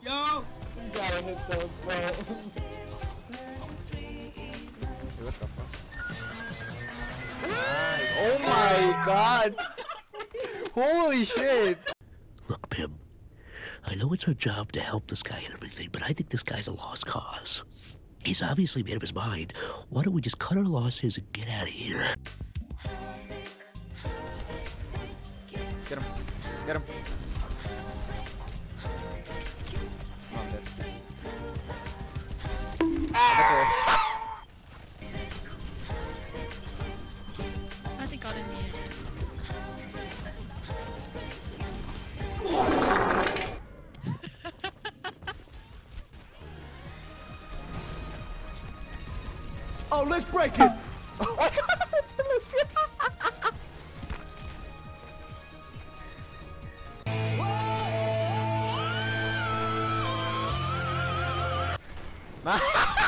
Yo! You gotta hit those, bro. what the fuck? oh my god! Holy shit! Look, Pim, I know it's our job to help this guy and everything, but I think this guy's a lost cause. He's obviously made up his mind. Why don't we just cut our losses and get out of here? Get him. Get him. This. How's he got in the air? Oh, let's break it! Wh-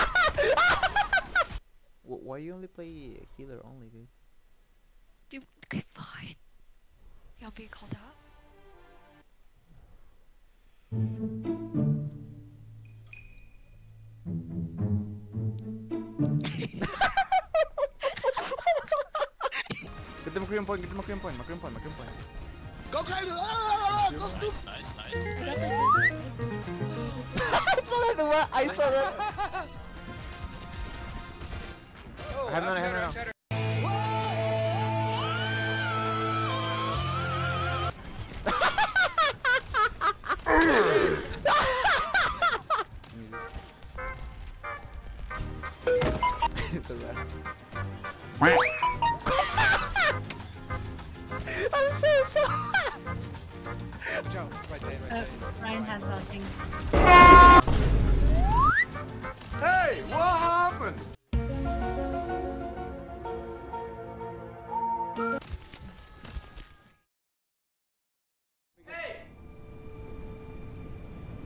Why you only play healer only, dude? Dude, okay, fine. Y'all be called out. Get the McCream point, get the McCream point, McCream point, McCream point. Go crazy! Ah, ah, ah, ah, go stupid! I got this. I saw that! I saw that! Have none, I have none. The. I'm so sorry! Uh, Ryan has a thing. Hey, what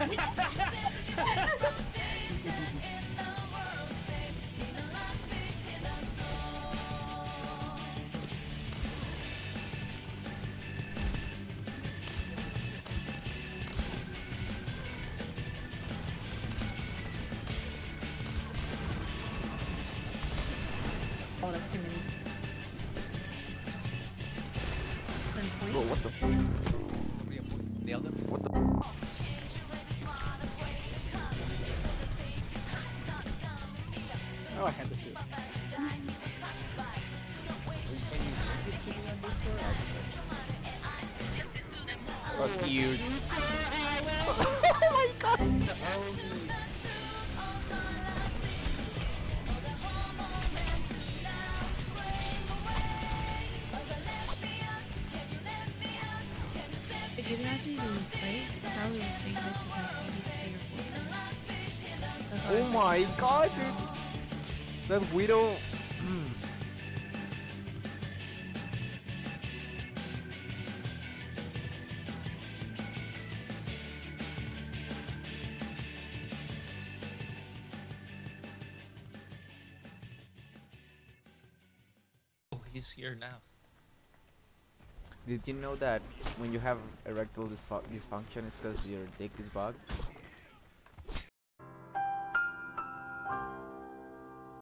Oh, that's too many. Ten point. Bro, what the fuck? Nailed him. What the? Oh, I had to shoot. That's huge. If you guys didn't even play, I probably was saying that to like maybe three or four players. That's why I Oh my god, oh dude. That Widow. Oh, he's here now. Did you know that when you have erectile dysfu- dysfunction, it's because your dick is bugged?